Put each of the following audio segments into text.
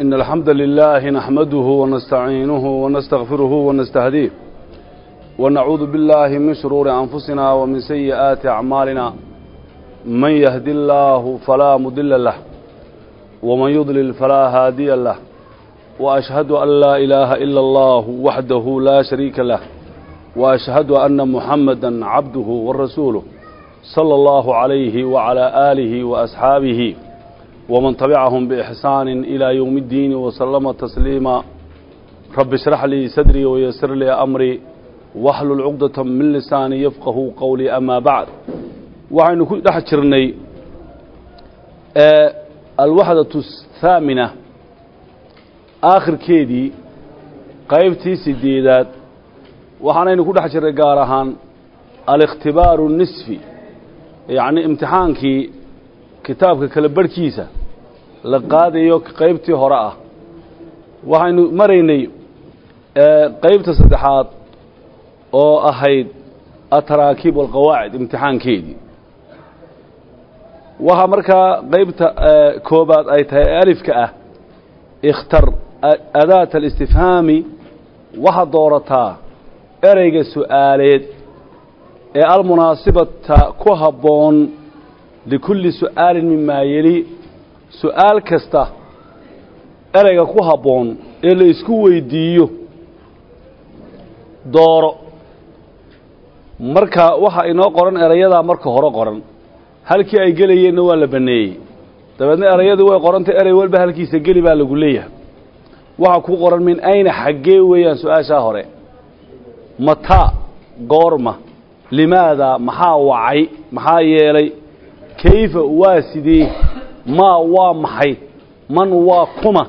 إن الحمد لله نحمده ونستعينه ونستغفره ونستهديه ونعوذ بالله من شرور أنفسنا ومن سيئات أعمالنا. من يهدي الله فلا مضل له ومن يضلل فلا هادي له وأشهد أن لا إله إلا الله وحده لا شريك له وأشهد أن محمدا عبده ورسوله صلى الله عليه وعلى آله وأصحابه ومن تبعهم بإحسان إلى يوم الدين وسلم تسليما رب اشرح لي صدري ويسر لي أمري واحلل عقدة من لساني يفقه قولي أما بعد waxaynu ku dhex jirnay alwaxdatu thaamina aakhirkeedii qaybtii sideedaad waxaanaynu ku dhex jirnay gaar ahaan alikhtibaaru nisfi yacni imtixaankii kitaabka kala barhkiisa la qaadayo qaybtii hore ah. Waxaynu maraynay qaybta saddexaad oo ahayd ataraakiib walqawaacid imtixaankeedii waxaa markaa qaybta koobaad ay tahay alifka ah ikhtar adaat alistifhaami waxaad doorataa ereyga su'aaleed ee almunaasibata ku habboon likulli su'aalin mimaa yeli. Su'aal kasta ereyga ku habboon ee la isku weydiiyo dooro. Marka waxaa inoo qoran erayadaa marka hore qoran. Halkii ay gelayeenna waa la baneeyey. Dabeedna erayadii way qorantay erey walba halkiisa geli baa lagu leeyahay. Waxaa ku qoran min ayna xaggee weeyaan su'aashaa hore? Mataa goorma. Limaada maxaa wacay? Maxaa yeelay kayfa waa sidee maa waa maxay? Man waa kuma?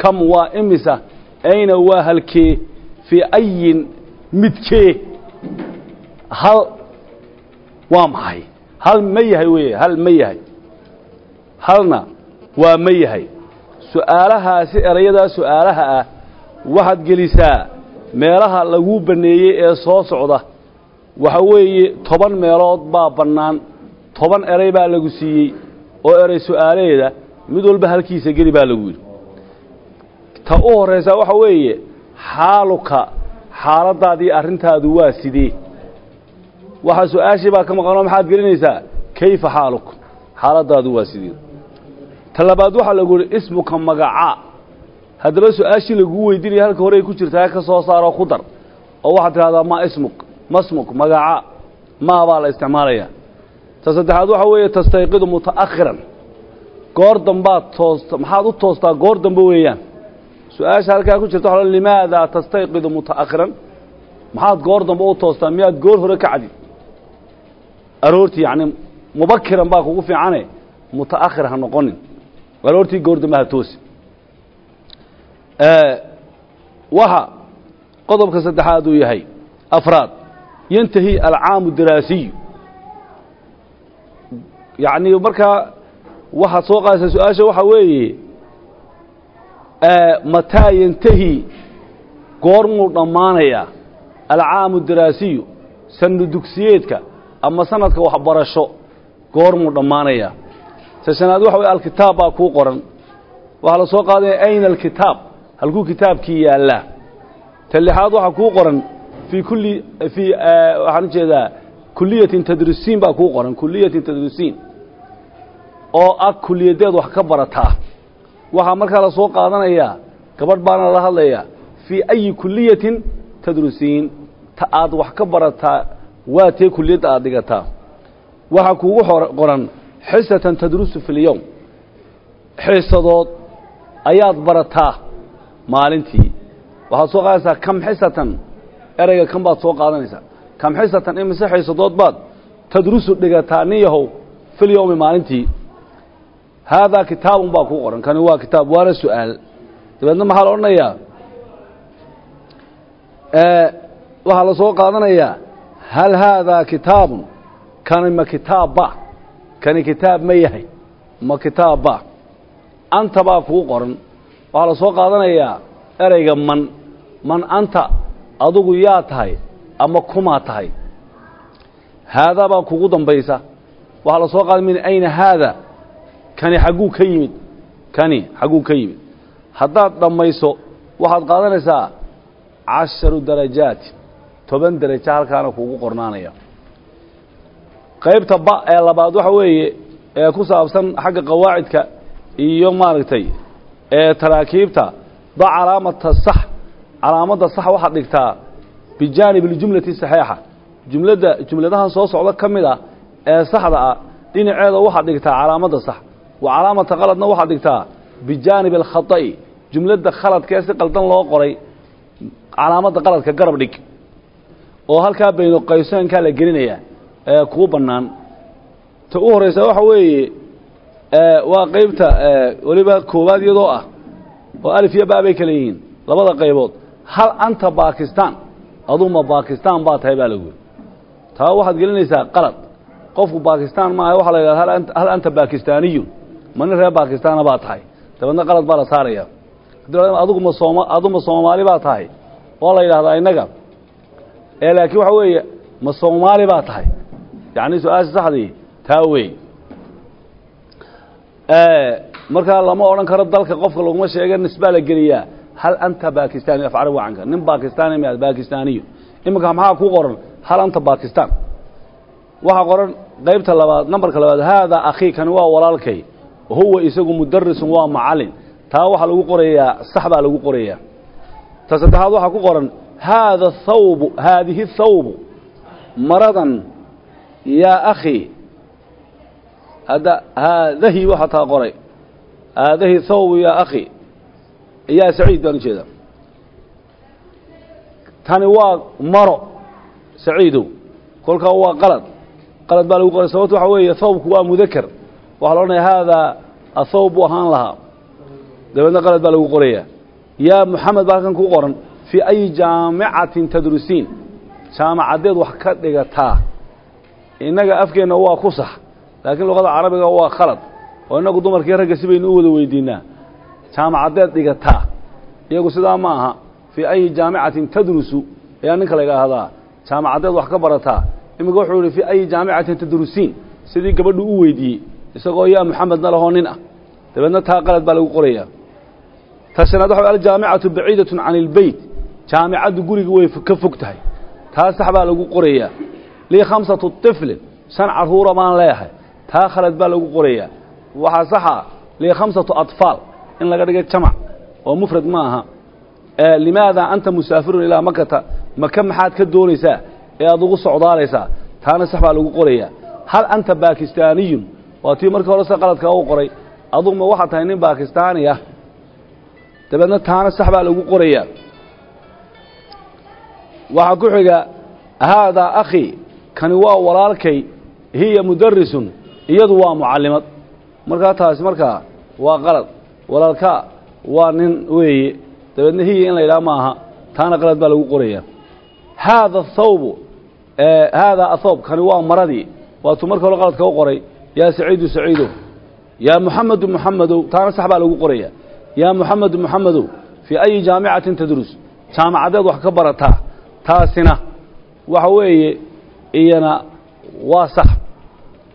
Kam waa imisa? Ayna waa halkee fii ayin midkee hal waa maxay? Hal ma yahay weeye hal ma yahay. Halna waa ma yahay. Su'aalahaasi erayadaa su'aalaha ah waxaad gelisaa meelaha laguu banneeyey ee soo socda. Waxa weeye toban meelood baa bannaan toban erey baa lagu siiyey oo erey su'aalaheeda mid walba halkiisa geli baa lagu yidhi. Ta u horraysaa waxa weeye xaaluka xaaladdaadii arrintaadu waa sidee? Waxaa su'aashii baa ka maqanoo maxaad gelinaysaa? Kayfa xaaluk xaaladaadu waa sidee? Ta labaad waxaa lagu yihi ismuka magacaa haddaba su'aashii laguu weydiinaya halka horey ku jirtaa ka soo saaroo ku dar oo waxaad tidhahdaa ma ismuk masmuk magacaa maa baa la isticmaalayaa ta saddexaad waxaa weeye tastayqidu muta'akhiran. Goor dambaad toosta maxaad u toostaa goor dambe weeyaan. Su'aasha halkaa ku jirta waa limaada tastayqidu muta'akhiran? Maxaad goor dambe u toostaa miyaad goor hore ka cadi aroortii yacni mubakiran baa kugu fiicane muta'akhir ha noqonin. Aroortii goor dambe ha toosi waxa qodobka saddexaad uu yahay afraad. Yantahi alcaamu daraasiyu yacni markaa waxaad soo qaadaysaa su'aasha waxaa weeye mataa yantahi goormuu dhammaanayaa alcaamu daraasiyu sanu dugsiyeedka ama sanadka waxbarasho goormuu dhammaanayaa ta shanaad waxa weye alkitaab baa kuu qoran. Waxaa la soo qaadaya ayna alkitaab halkuu kitaabkii yaallaa ta lixaad waxaa kuu qoran fii kulli fii waxaan u jeedaa kuliyatin tadrisiin baa kuu qoran kuliyatin tadrisiin oo ah kuliyadeed wax ka barataa waxaa markaa la soo qaadanayaa gabadh baana la hadlayaa fii ayi kuliyatin tadrusiin. Ta aad wax ka barataa waa tee kuliyadda aad dhigataa waxaa kuugu qoran xisatan tadrusu fi lyowm xiisadood ayaad barataa maalintii. Waxaad soo qaadanaysaa kam xisatan? Ereyga kan baad soo qaadanaysaa. Kam xisatan? Imise xiisadood baad tadrusu dhigataa nin yahow filyowmi maalintii haadaa kitaabun baa kuu qoran kani waa kitaab waana su'aal dabeedna maxaa la odhanayaa waxaa la soo qaadanayaa hal haadaa kitaabun kani ma kitaabba kani kitaab ma yahay ma kitaabba anta baa kuu qoran waxaa la soo qaadanayaa ereyga man man anta adugu yaa tahay ama kumaa tahay haadaa baa kugu dambaysa waxaa la soo qaaday min ayna haada kani xagguu ka yimid. Kani xagguu ka yimid. Haddaad dhammayso waxaad qaadanaysaa casharu darajaat toban derajo halkaana kuugu qornaanaya. Qaybta ba ee labaad waxa weeye ee ku saabsan xagga qawaacidka iyo maaragtay ee taraakiibta da calaamata sax calaamadda sax waxaad dhigtaa bijaanib اljumlati saxiixa. Jumladda jumladahan soo socda ka mid ah ee saxda ah dhinaceeda waxaad dhigtaa calaamadda sax wa calaamata qaladna waxaad dhigtaa bijaanib alkhata'i jumladda khaladkee si qaldan loo qoray calaamadda qaladka garab dhig. Oo halkaa bayno qaysoonkaa la gelinaya ee kuu bannaan. Ta u horraysa waxa weeye waa qeybta weliba koowaad iyadoo ah oo alif iyo baabay kale yihiin labada qaybood. Hal anta bakistan aduma bakistan baa tahay baa lagu yiri taa waxaad gelinaysaa qalad qofku bakistan maaha waxaa la yidhahda hal ma nin reer bakistana baa tahay. Dabeedna qalad baa la saaraya. Aduguma sooma aduma soomaali baa tahay. Waa la yidhahdaa innaga. Ee laakiin waxa weeye ma soomaali baa tahay. Yacni su'aasha saxdii taa wey markaa lama odhan karo dalka qofka laguma sheega nisbaa la geliyaa. Hal anta bakistani af carabi wacanka nin bakistani ma bakistaniyo iminka maxaa ku qoran? Hal anta bakistan waxaa qoran qaybta labaad nambarka labaad haadaa akhii kani waa walaalkay huwa isagu mudarisun waa macalin. Taa waxaa lagu qorayaa sax baa lagu qorayaa. Ta saddexaad waxaa ku qoran haada thawbu haadihi thawbu maradan yaa akhi. Hadda haadahi waxaa taa qoray haadahi thawbu yaa akhi. Yaa saciid baan u jeedaa tani waa maro saciidow kolkaa waa qalad. Qalad baa lagu qoray. Sababto waxa weeye thawbku waa mudaker waxaa la odhanaya haadaa athawb buu ahaan lahaa. Dabeedna qalad baa lagu qorayaa. Yaa moxamed baa halkan ku qoran fii ayi jaamicatin tadrusiin. Jaamacaddeed wax ka dhigataa innaga afkeenna waa ku sax laakiin luqada carabiga waa khalad oo innagu dumarkii ragga si baynu u wada weydiinaa. Jaamacaddeed dhigataa iyagu sidaa ma aha fii ayi jaamicatin tadrusu ayaa ninka la yidhaahdaa jaamacaddeed wax ka barataa iminka wuxuu yihi fii ayi jaamicatin tadrusiin. Sidii gabadhu u weydiiyey isagoo yaa moxamedna lahoo nin ah. Dabeedna taa qalad baa lagu qorayaa. Ta shanaad waxa aljaamicatu baciidatun can ilbeyt jaamicaddu guriga way ka fog tahay. Taa sax baa lagu qorayaa. Lii khamsatu طiflin shan carruura baan leeyahay. Taa khalad baa lagu qorayaa. Waxaa saxa lii khamsatu aطfaal in laga dhiga jamac oo mufrad ma aha. Limaada anta musaafirun ilaa makata maka maxaad ka doonaysaa ee aad ugu socdaalaysaa? Taana sax baa lagu qorayaa. Hal anta bakistaniyun waa tii markii hore se qaladkaa u qoray. Aduguma waxaad tahay nin bakistaani ah. Dabeedna taana sax baa lagu qorayaa. Waxaa ku xiga haadaa akhi kani waa walaalkay hiya mudarisun iyadu waa mucallimad. Markaa taasi markaa waa qalad. Walaalkaa waa nin weeye dabeedna hiya in la yidhaha maaha taana qalad baa lagu qorayaa. Haada thawbu haadaa athawb kani waa maradii. Waatuu marka hore qaladka u qoray yaa saciidu saciidow yaa muxamedu muxamedow taana sax baa lagu qorayaa. Yaa muxamedu muxamedow fii ayi jaamicatin tadrus jaamacaddeed wax ka barataa. Taasina waxa weeye iyana waa sax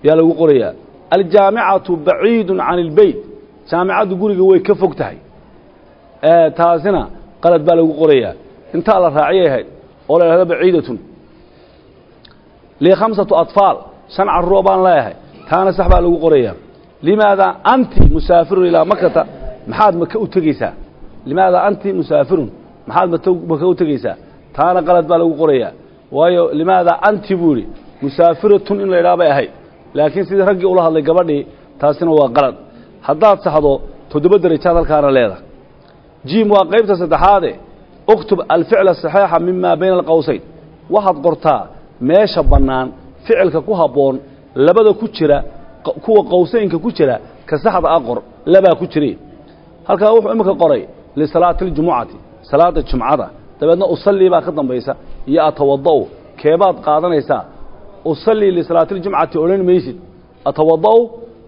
yaa lagu qorayaa. Aljaamicatu baciidun can ilbeyt jaamicaddu guriga way ka fog tahay. Taasina qalad baa lagu qorayaa. Intaa la raaciyay ahayd oo la idhahdo baciidatun. Lii khamsatu aطfaal shan carruur baan leeyahay taana sax baa lagu qorayaa limaada anti musaafirun ilaa makata maxaad maka u tegeysaa limaada anti musaafirun maxaad maka u tegeysaa taana qalad baa lagu qorayaa waayo limaada anti buu yidhi musaafiratun in la idhaha bay ahayd. Laakiin sidii raggii ula hadlay gabadhii taasina waa qalad. Haddaad saxdo toddoba derajaad halkaana leedahay. Jiim waa qaybta saddexaade. Uktub alficla saxiixa mima bayna alqowsayn waxaad qortaa meesha bannaan ficilka ku habboon labada ku jira kuwa qowsaynka ku jira ka saxda a qor labaa ku jire halkaa wuxuu iminka qoray lisalaati اljumucati salaada jumcada dabeedna usallii baa ka dambaysa iyo atawada'u keebaad qaadanaysaa usallii lisalaati اljumcati odhan maysid atawada'u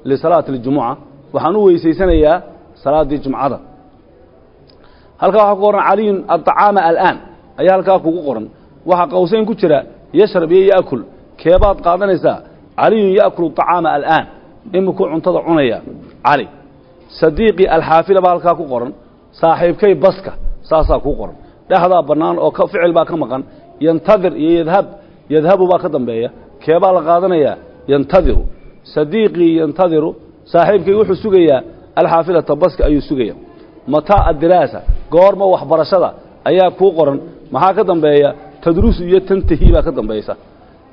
lisalaati اljumuca waxaan u weysaysanayaa salaaddii jumcada halkaa waxaa ku qoran caliyun aطacaama alآan ayaa halkaa kugu qoran waxaa qowsayn ku jira yashrab iyo yaأkul keebaad qaadanaysaa caliyu yaakulu acaama alaan. Imikuu cuntada cunaya cali. Sadiiqii alxaafila baa halkaa ku qoran. Saaxiibkay baska saasaa kuu qoran. Dhexdaa bannaan oo ficil baa ka maqan. Yantadir iyo yadhab yadhabu baa ka dambeeya. Keebaa la qaadanayaa yantadiru sadiiqii yantadiru saaxiibkay wuxuu sugayaa alxaafilata baska ayuu sugaya mataa adiraasa goorma waxbarashada ayaa kuu qoran. Maxaa ka dambeeya? Tadrusu iyo tantahi baa ka dambaysa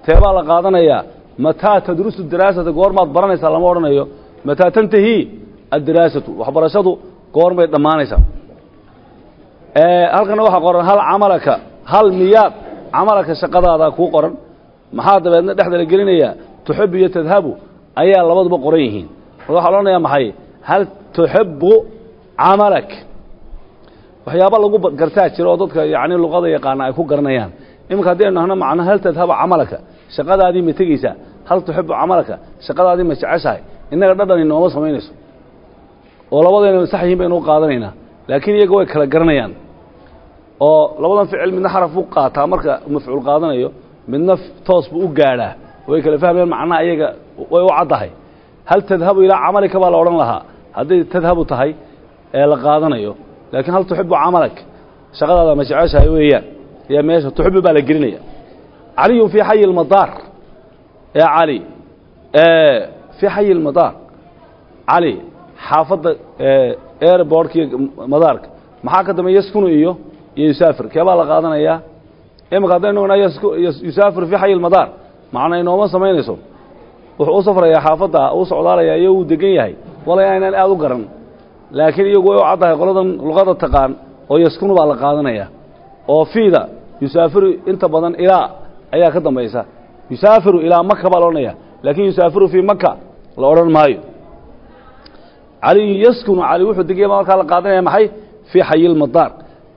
teebaa la qaadanayaa mataa tadrusu diraasata goormaad baranaysaa lama odhanayo mataa tantahi addiraasatu waxbarashadu goormay dhammaanaysaa halkana waxaa qoran hal camalaka hal miyaad camalaka shaqadaada kuu qoran maxaa dabeedna dhexda gelinayaa tuxibu iyo tadhabu ayaa labaduba qoran yihiin waxaa odhanayaa maxay hal tuxibu camalak waxyaaba lagu gartaa jira oo dadka yani luqada yaqaana ay ku garanayaan iminka haddii aynu nahno hal tadhaba camalaka shaqadaadii ma tegeysaa hal tuxibu camalaka shaqadaadii ma jeceshahay. Innaga dhadhan inooma samaynayso. Oo labadayna sax yihiin baynu u qaadanaynaa. Laakiin iyaga way kala garanayaan. Oo labadan ficil midna xaraf buu qaataa marka mafcuul qaadanayo midna toos buu u gaadhaa. Way kala fahmayaan macnaha iyaga way u caddahay. Hal tadhabu ilaa camalika baa la odhan lahaa. Hadday tadhabu tahay ee la qaadanayo. Laakiin hal tuxibu camalak shaqadaada ma jeceshahay weeyaan. Ayaa meesha tuxibu baa la gelinaya caliyun fii xayi lmadaar ya cali fii xayi lmadaar cali xaafadda airbortka iyo madaarka maxaa ka dambeya yaskunu iyo iyo yusaafir? Keebaa la qaadanayaa imika haddaynu naa yusaafir fii xayi lmadaar macna inooma samaynayso. Wuxuu u safrayaa xaafadda uu socdaalayaa iyo uu degan yahay. Walay aynaan aad u garan laakiin iyagu way u caddahay qoladan luqada taqaan oo yaskunu baa la qaadanaya. Oo fiida yusaafiru inta badan ilaa ayaa ka dambaysa. Yusaafiru ilaa maka baa la odhanaya laakiin yusaafiru fii maka la odhan maayo. Caliyu yaskunu cali wuxuu degaya baa markaa la qaadanaya maxay? Fii xayi lmadaar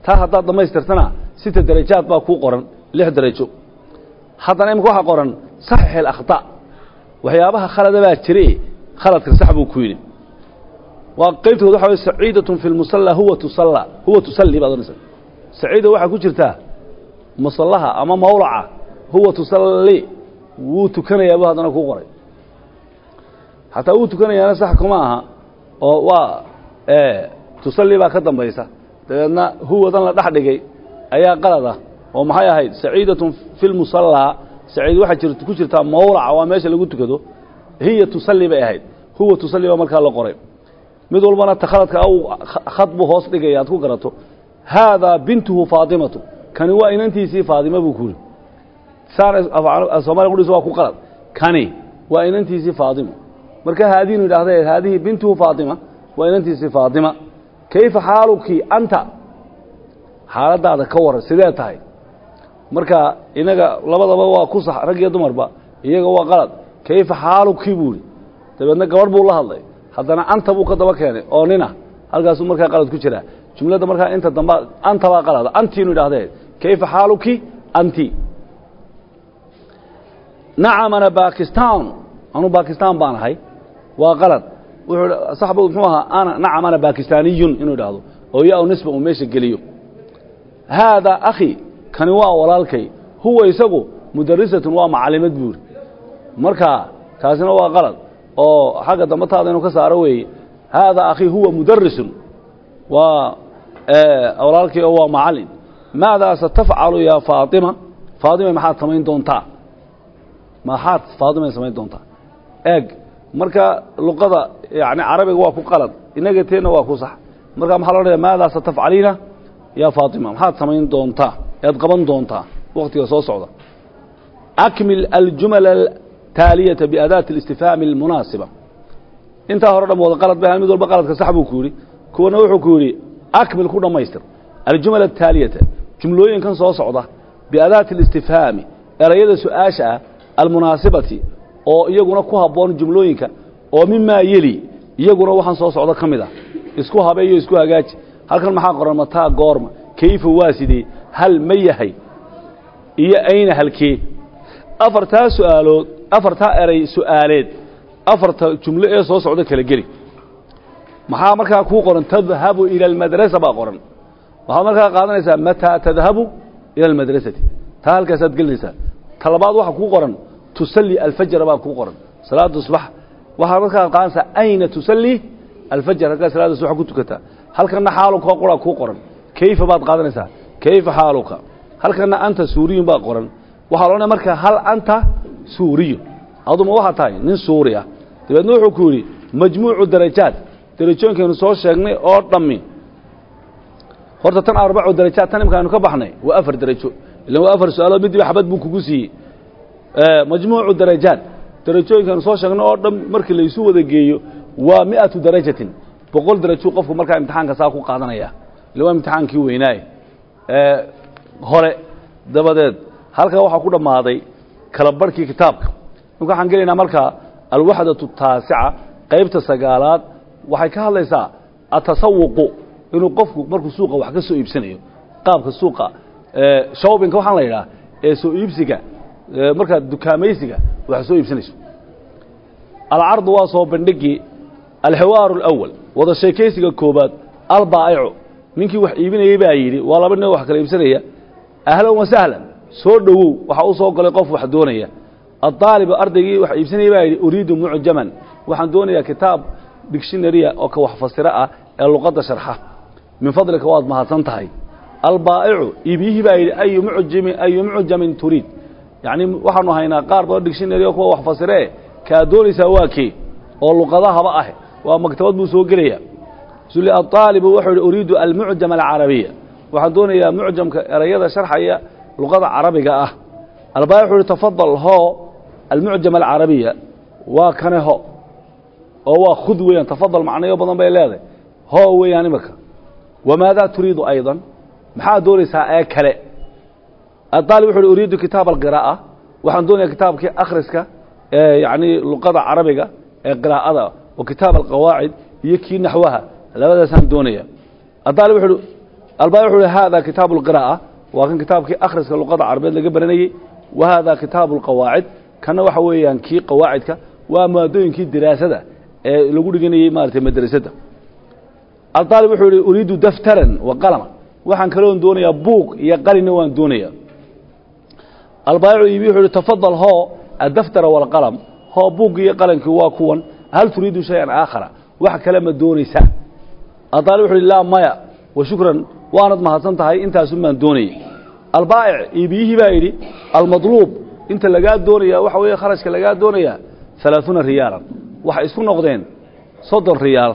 taa haddaad dhammaystirtana sita darajaad baa kuu qoran lix darajo. Haddana imika waxaa qoran saxix alakhta. Waxyaabaha khalada baa jire khaladka sax buu ku yidhi. Waa qaybtood waxa way saciidatun fi lmusalla huwa tusalla. Huwa tusalli baad odhanaysa. Saciida waxaa ku jirtaa musallaha ama mawlaca huwa tusalli. Wuu tukanayaa buu haddana kuu qoray. Xataa wuu tukanayaana sax kuma aha oo waa tusalli baa ka dambaysa. Dabeedna huwadan la dhex ayaa qalad ah oo maxay ahayd? Saciidatun fi lmusallaa saciid waxaa ku jirtaa mawlaca waa meesha lagu tukado. Hiya tusalli bay ahayd. Huwa tusalli baa markaa la qoray. Mid walbana takhaladka khad buu hoos dhigaya aad ku garato. Haadaa bintuhu faatimatu. Kani waa inantiisii faadima buu ku yidhi soomaaliya qudhiisa waa ku qalad. Kani waa inantiisii faadima marka haadiinu yidhaahda haadihi bintuhu faatima waa inantiisii faatima. Kayfa xaaluki anta? Xaaladaada ka waran sidee tahay? Marka inaga labadaba waa ku sax rag iyo dumarba iyaga waa qalad. Kayfa xaaluki buu yidhi. Dabeedna gabadh buu la hadlay. Haddana anta buu ka daba keenay oo nina. Halkaasuu markaa qalad ku jiraa. Jumladda markaa inta damba anta baa qalada. Antiinu idhahdee kayfa xaaluki anti nacamana bakistan anuu bakistan baan ahay waa qalad saxbu muxuu ahaa ana nacamana bakistaniyun inuu idhaahdo oo ya nisba uu meesha geliyo haadaa akhi kani waa walaalkay huwa isagu mudarisatun waa macalimad buuri marka taasina waa qalad oo xagga dambe taada inuu ka saaro weeye haadaa akhi huwa mudarisun waa walaalkii oo waa macalin maadaa satafcalu yaa faatima faatima maxaad samayn doontaa maxaad faatimay samayn doontaa eeg marka luqada yani carabiga waa ku qalad inaga teenna waa ku sax marka maxaa la odhanaya maadaa satafcaliina yaa faatima maxaad samayn doontaa ead qaban doontaa waktiga soo socda akmil aljumala taaliyata biadaati اlistifhaami اlmunaasiba intaa hore dham wada qalad ba mid walba qaladka sax buu ku yidhi kuwana wuxuu ku yidhi akmil ku dhammaystir aljumala ataaliyata jumlooyinkan soo socda biadaati اlistifhaami erayada su-aasha ah almunaasibati oo iyaguna ku habboon jumlooyinka oo mimaa yeli iyaguna waxaan soo socdo ka mid ah. Isku habeeyo isku hagaaji. Halkan maxaa qoran? Mataa goorma. Kayfa waa sidee hal ma yahay? Iyo ayna halkee? Afartaa su'aalood afartaa eray su'aaleed afarta jumlo ee soo socda kala geli. Maxaa markaa kuu qoran? Tadhabu ila almadrasa baa qoran. Waxaad markaa qaadanaysaa mataa tadhabu ila almadrasati taa halkaasaad gelinaysaa. Ta labaad waxaa kuu qoran tusalli alfajra baa kuu qoran. Salaada subax waxaad markaa qaadanaysaa ayna tusalli alfajr halkaa salaada subax ku tukataa halkana xaaluka qura kuu qoran. Kayfa baad qaadanaysaa? Kayfa xaaluka? Halkana anta suuriyun baa qoran. Waxaa loodhanaya marka hal anta suuriyu? Aduma waxaa tahay nin suuri ah. Dabeedna wuxuu ku yidhi majmuucu darajaat darajooyinkaynu soo sheegnay oo dhammi. Horta tan arbacu darajaat tan imka aynu ka baxnay waa afar darajo. Ilan waa afar su'aalood midiba xabad buu kugu siiyey majmuucu darajaat. Darajooyinkaynu soo sheegnay oo dhan markii laysu wada geeyo waa mi'atu darajatin. Boqol darajo qofku markaa imtixaanka saa ku qaadanaya. Ila waa imtixaankii weynaaye hore dabadeed. Halkaa waxaa ku dhammaaday kala barhkii kitaabka. Imka waxaan gelaynaa markaa alwaxdatu taasica qaybta sagaalaad. Waxay ka hadlaysaa atasawuqu inuu qofku markuu suuqa wax ka soo iibsanayo qaabka suuqa. Shawbinka waxaan la yidhaha ee soo iibsiga markaad dukaamaysiga wax soo iibsanayso. Alcardu waa soo bandhigii alxiwaaru alawal wada sheekaysiga koobaad albaa'icu. Ninkii wax iibinayey baa yidhi waa laba nin wax kala iibsanaya. Ahlan wa soo dhowow. Waxaa u soo galay qof wax doonaya. Addaalibu ardaygii wax iibsanaya baa yidhi uriidu mucjaman. Waxaan doonayaa kitaab dictionaria oo ka wax fasiro ah ee luqadda sharxa. Min fadlika waad mahadsan tahay. Albaa'icu iibiyihii baa yidhi ayu mucjami ayu mucjamin turiid yacni waxaanu haynaa qaar badan dictionary oo kuwa wax fasiree kaa doonaysaa waa kee oo luqadahaba ah waa maktabad buu soo gelaya. Suli aaalibu wuxuu yidhi uriidu almucjam alcarabiya. Waxaan doonayaa mucjamka erayada sharxaya luqada carabiga ah. Albaa'ic wuxuu yidhi tafadal hoo almucjam alcarabiya. Waa kane ho. Oo waa khud weeyaan tafadal macnayo badan bay leedahay. Hoo weeyaan imika wamaadaa turiidu aydan? Maxaa doonaysaa ee kale aaalib wuxu uriidu kitaab alqiraa'a. Waxaan doonaya kitaabkii akhriska ee yacni luqada carabiga ee qiraa'ada wa kitaab alqawaacid iyo kii naxwaha. Labadaasaan doonaya adaalib wuxu uhi albaabi wuxu uhi haadaa kitaabu alqiraa'a waa kan kitaabkii akhriska luqada carabeed laga baranayey wa haadaa kitaabu alqawaacid kana waxa weeyaan kii qawaacidka waa maadooyinkii diraasada ee lagu dhiganayey maaragtay madrasadda adaalib wuxuu ihi uriidu daftaran wa qalama albaayicu iibi wuxuu ihi tafadal hoo addaftara waalqalam hoo buuggii iyo qalankii waa kuwan. Hal turiidu shay-an aakhara? Wax kale ma doonaysaa adaalib wuxu uhi laa maya wa shukran. Waanad mahadsan tahay intaasun baan doonayay. Albaa'ic iibiyihii baa yidhi almadluub inta lagaa doonaya waxa weeye kharashka lagaa doonayaa alaaثuuna riyaalan. Waxay isku noqdeen soddon riyaal.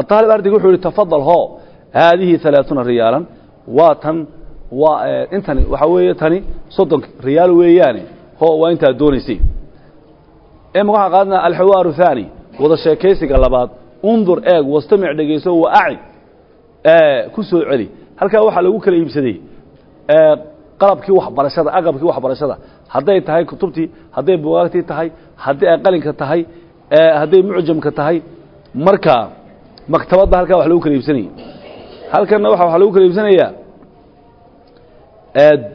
Adaalib ardayga wuxuu yihi tafadal hoo haadihi alaaثuuna riyaalan. Waa tan waa intani waxaa weeye tani soddon riyaal weeyaane ho waa intaa doonaysay ima waxaan qaadana alxiwaaru haani wada sheekaysiga labaad. Undur eeg wastamic dhegayso wa acid ku soo celi. Halkaa waxaa lagu kala iibsaday qalabkii waxbarashada agabkii waxbarashada. Hadday tahay kutubtii hadday bugaagtii tahay haddii ay qalinka tahay hadday mucjamka tahay. Marka maktabadda halkaa wax lagu kala iibsanaya halkanna waxa wax lagu kala iibsanayaa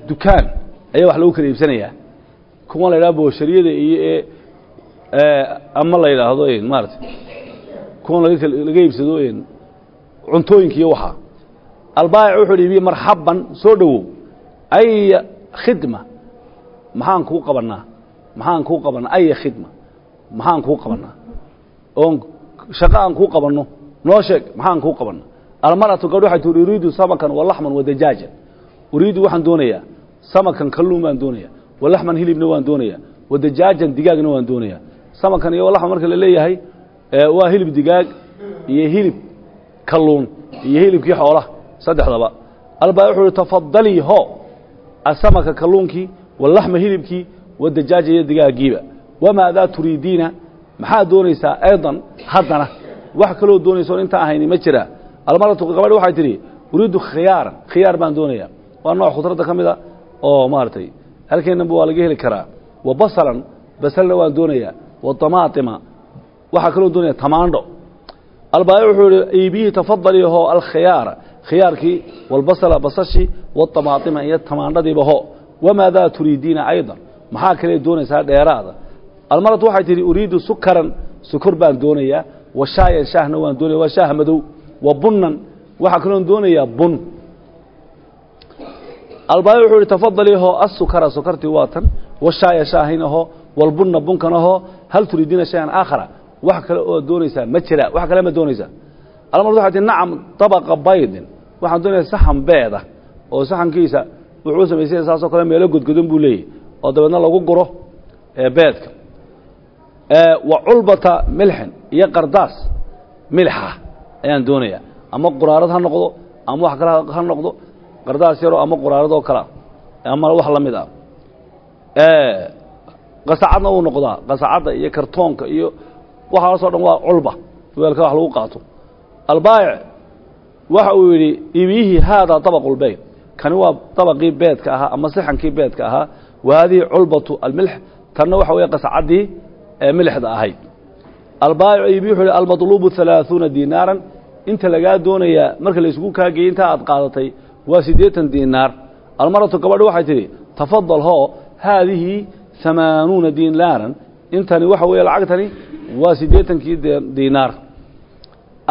dukaan ayaa wax lagu kala iibsanayaa kuwan la yidhaha booshariyada iyo ee ama la yidhaahdo maarata kuwan laga iibsado cuntooyinka iyo waxaa albaayic wuxuu iibiye marxaban soo dhowow aya khidma. Maxaan kuu qabanaa maxaan kuu qabanaa aya khidma. Maxaan kuu qabanaa oon shaqo aan kuu qabanno. Noo sheeg maxaan kuu qabanaa almaratu gabdh waxay tii uriidu samakan walaxman wadajaajan uriidu waxaan doonayaa samakan kalluun baan doonaya walaxman hilibna waan doonaya wadajaajan digaagna waan doonaya samakan iyo walaxman marka la leeyahay waa hilib digaag iyo hilib kalluun iyo hilibkii xoolaha saddexdaba. Albaa wuxuu uhi tafadalii ho asamaka kalluunkii walaxma hilibkii wadajaaja iyo digaagiiba. Wamaadaa turiidiina? Maxaa doonaysaa aydan haddana? Wax kaloo doonaysoon intaa ahayni ma jiraa almaratu gabadhi waxay tidhi uriidu khiyaaran khiyaar baan doonaya waa nooc khudradda ka mida oo maaragtay halkeennaba waa laga heli karaa. Wa basalan basalna waan doonayaa. Wa damaatima waxaa kaloo doonaya tamaandho. Albaayi wuxuu ihi iibiyihii tafadalii ho alkhiyaara khiyaarkii walbasala basashii watamaatima iyo tamaandhadiiba ho wamaadaa turiidiina aydan. Maxaa kale doonaysaa dheeraada? Almaratu waxay tidhi uriidu sukaran sukor baan doonayaa. Wa shaayan shaahna waan doonaya waa shaah madow. Wa bunnan waxaa kaloon doonayaa bun albaayi wuxuu ihi tafadalii ho asukara sukartii waa tan washaaya shaahina ho walbunna bunkana ho hal turiidiina shayan aakhara. Wax kale oo doonaysaa ma jira. Wax kale ma doonaysaa. Almarad waxay tii nacam dabaqa baydin. Waxaan doonaya saxan beeda oo saxankiisa wuxuu samaysanya saasoo kale meelo godgodan buu leeyahy oo dabeedna lagu guro beedka. Wa culbata milxin iyo qardaas milxa ayaan doonayaa. Ama quraarad ha noqdo ama wax kale ha noqdo qardaas yaroo ama quraarad oo kalea ama wax la mid ah. Qasacadna wuu noqdaa. Qasacadda iyo kartoonka iyo waxaasoo dhan waa culba. Weelka wax lagu qaato. Albaayic waxa uu yidhi ibiyihii haadaa dabaqulbeyd kani waa dabaqii beedka ahaa ama sixankii beedka ahaa. Wa haadihi culbatu almilx. Tanna waxa weeye qasacaddii ee milixda ahayd albaayic ibiyi wuxuu yidhi almadluubu halaaثuuna dinaaran. Inta lagaa doonayaa marka la isugu kaageyey intaa aad qaadatay gabadhi waxay tidhi tafadal hoo haadihi hamaanuuna dinaaran intani waxa weeye lacagtani waa siddeetankii diinaar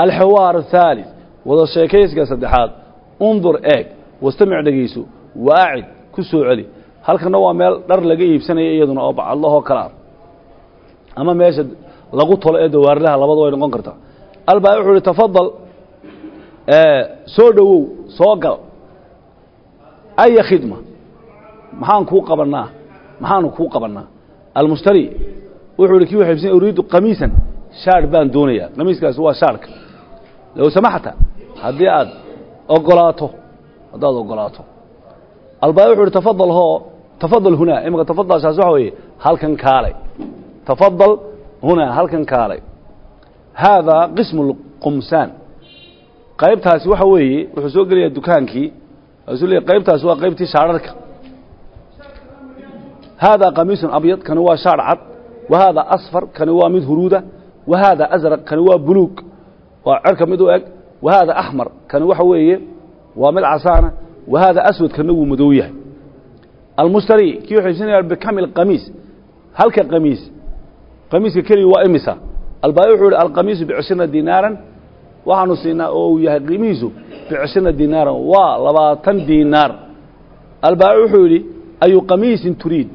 alxiwaar athaalith wada sheekaysiga saddexaad undur eeg wastamic dhegayso waacid ku soo celi halkana waa meel dhar laga iibsanaya iyaduna oo bacadlahoo kale ah ama meesha lagu tolo ee dawaarlaha labada way noqon kartaa albaa wuxuu ihi tafadal soo dhowow soo gal aya khidma maxaan kuu qabannaa maxaanu kuu qabannaa almushtari wuxuu ihi kii waxaybsan uriidu qamiisan shaadh baan doonayaa qamiiskaasi waa shaadhka low samaxta haddii aad ogolaato haddaad ogolaato albaa wuxuu ihi tafadal hoo tafadal hunaa imanka tafadalshaas waxa weeye halkan kaalay tafadal hunaa halkan kaalay haadaa qismu lqumsaan qaybtaasi waxa weeye wuxuu soo gelayaa dukaankii su leey qaybtaasi waa qaybtii shaadharka haadaa qamiisun abyad kani waa shaadh cad wa haadaa asfar kani waa mid huruuda wa haadaa asraq kani waa buluug waa cerka mid u eg wa haadaa axmar kani waxa weeye waa mid casaana wa haadaa aswad kana wuu madow yahay almushtari kii wuxuu iibsanaya bikamil qamiis halka qamiis qamiiska keliya waa imisa albaayi wuxuu yihi alqamiisu bicishirna dinaaran waxaanu siinaa oo uu yahay qiimihiisu bicishirna dinaaran waa labaatan diinaar albaayi wuxuu yidhi ayu qamiisin turiid.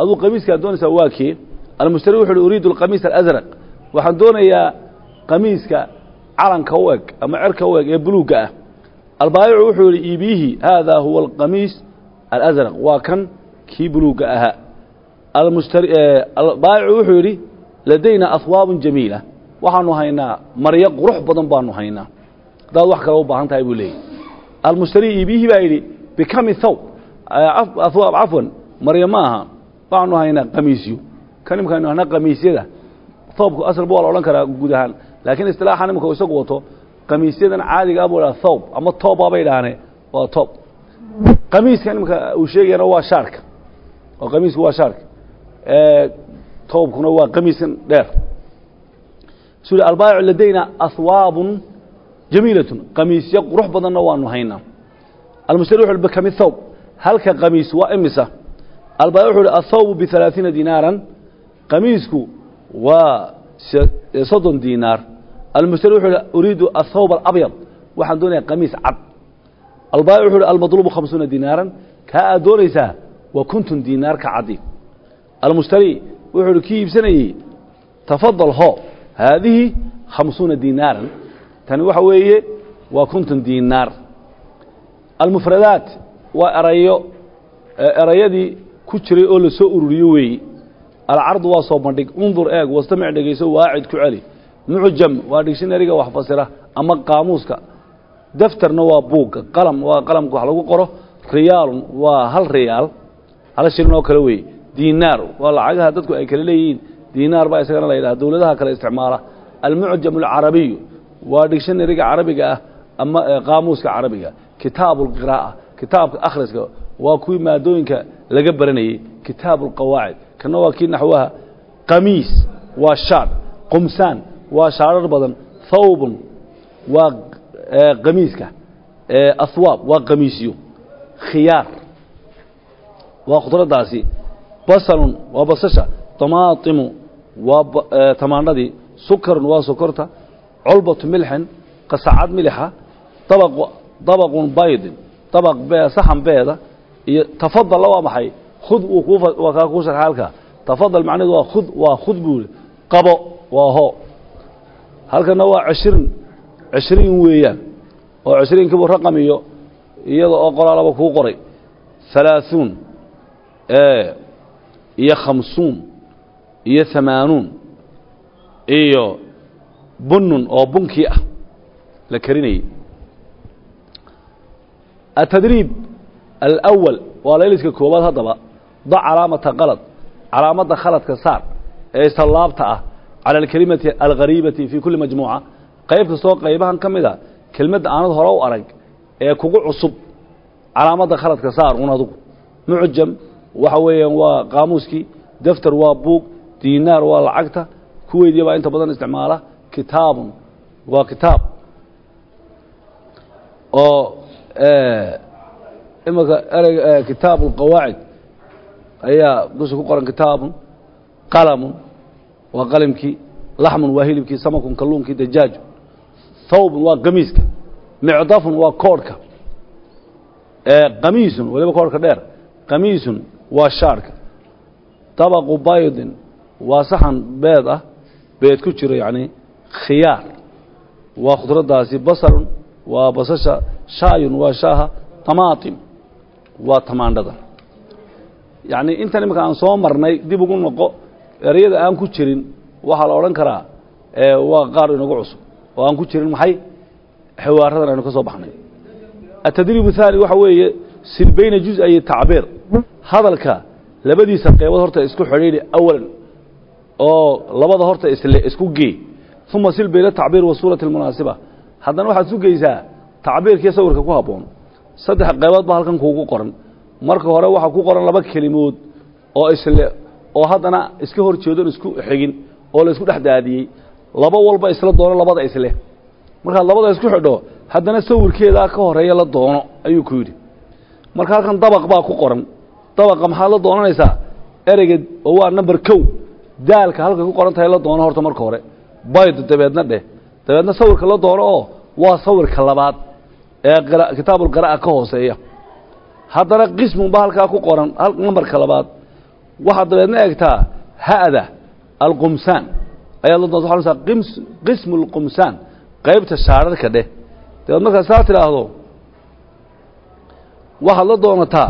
Aduu qamiiskaad doonaysaa waa kee? Almushtari wuxu uhi uriidu alqamiis alasraq waxaan doonayaa qamiiska calanka u eg ama cerka u eg ee buluugga ah. Albaayicu wuxuu yidhi iibiyihi haadaa huwa alqamiis alasraq waa kan kii buluugga ahaa. Almushtari albaayicu wuxuu yidhi ladayna ahwaabun jamiila. Waxaanu haynaa maryo qurux badan baanu haynaa haddaad wax kale u baahan tahay buu leeyahy almushtari iibiyihii baa yidhi bikami thawb. Ahwaab cafwan maryo ma aha. Waxaanu haynaa qamiisyo. Kan imkaanu haynaa qamiisyada. Thoobku asalba waa la odhan karaa guud ahaan. Laakiin istilaaxan imika isagu wato qamiisyadan caadiga ah buu dhaha thawb. Ama tooba bay dhahaane waa toob qamiiskan imika uu sheegayana waa shaarka oo qamiisku waa shaarka toobkuna waa qamiiskan dheer. Su albaayicu ladayna ahwaabun jamiilatun qamiisyo qurux badanna waanu haynaa. Almushtari wuxu bikami thawb. Halka qamiis waa imisa. Albaayic wuxu uhi athawbu bihalaaثiina dinaaran. Qamiisku waa soddon diinaar almushtari wuxuu hi athawb alabyad. Waxaan doonaya qamiis cad. Albaayic wuxu uhi almadlubu khamsuuna dinaaran. Kaa aad doonaysaa waa konton diinaar ka caddi wuxuu uhi kii iibsanayey ho haadihi khamsuuna dinaaran tani waxa weeye waa konton diinaar. Almufradaat waa erayo erayadii ku jiray oo la soo ururiyo weeyi. Alcardu waa soo bandhig. Undur eeg wastamic dhegayso waacid ku celi. Mucjam waa dictionariga wax fasira ama qaamuuska. Daftarna waa buugga qalam waa qalamka wax lagu qoro. Riyaalun waa hal riyaal. Hal shilin oo kale weeye dinaar waa lacagaha dadku ay kala leeyihiin. Dinaar baa isagana la yidhaha dowladaha kale isticmaala. Almucjam alcarabiyu waa dictionariga carabiga ah ama qaamuuska carabiga. Kitaabu kitaabka akhriska waa kuwii maadooyinka laga baranayey kitaabu kana waa kii naxwaha. Qamiis. Waa shaadh qumsaan. Waa shaadhar badan. Thawbun. Waa qamiiska. Ahwaab waa qamiisyo. Khiyaar. Waa khudraddaasi. Basalun. Waa basasha. طamaatimu waa tamaandhadii. Sukarun. Waa sokorta colbatu milxin qasacad milixa dabaqun baydin dabaq saxan beeda iyo tafadalla waa maxay khud waa kaa kuu sharxa halkaa tafadal macnaheedu waa khud waa khud buu yihi qabo waa ho halkana waa cishrin cishriin weeyaan oo cishriinkiibu raqam iyo iyada oo qoraalaba kuu qoray halaaثuun iyo khamsuun iyo hamaanuun iyo bunun oo bunkii ah la karinayey atadriib alأwal waa layliska koobaad haddaba da calaamata qalad calaamadda khaladka saar ee istallaabta ah cala alkelimati alghariibati fii kulli majmuuca. Qayb kastoo qaybahan ka mid a kelmadda aanad hore u arag ee kugu cusub calaamadda khaladka saar un adugu. Mucjam waxa weeyaan waa qaamuuskii daftar waa buug diinaar waa lacagta kuweydii baa inta badan isticmaala kitaabun waa kitaab. Oo imika ereyga kitaab اlqawaacid ayaa dusha ku qoran kitaabun qalamun waa qalimkii laxmun waa hilibkii samakun kalluunkii dajaaju thawbun waa qamiiska micdafun waa koodhka qamiisun waliba koodhka dheer qamiisun waa shaarhka dabaqu baydin waa saxan beed ah beed ku jiro yacni khiyaar waa khudraddaasi basarun waa basasha shaayun waa shaaha tamaatim waa tamaandhada. Yacnii intan iminka aan soo marnay dib ugu noqo ereyada aan ku jirin waxaa la odhan karaa waa qaar inagu cusub oo aan ku jirin maxay xawaaradan aynu ka soo baxnay. Atadriib aani waxa weeye silbayna juزa iyo tacbiir. Hadalka labadiisa qeybood horta isku xidhiidhi awalan oo labada horta isle isku gee uma sil bayna tacbiir wa suurati اlmunaasiba haddana waxaad sugaysaa tacbiirkii sawirka ku habboon saddex qaybood baa halkan kuugu qoran marka hore waxaa ku qoran laba kelimood oo isle oo haddana iska hor jeedon isku xigin oo la isku dhex daadiyey laba walba isla doono labada isle markaad labada isku xidho haddana sawirkeedaa ka horreeya la doono ayuu ku yidhi marka halkan dabaq baa ku qoran dabaqa maxaad la doonanaysaa ereyga oo waa number kow daalka halka ku qoran tahay la doono horta marka hore bayd dabeedna dheh. Dabeedna sawirka la doono oo waa sawirka labaad ee kitaabulqara'a ka hooseeya. Haddana qismun ba halkaa ku qoran nambarka labaad. Waxaad dabeedna egtaa ha'da alqumsaan. Ayaad la doonta qismu alqumsaan qaybta shaararka dheh. Dabeed markaad saa tidhaahdo waxaad la doonataa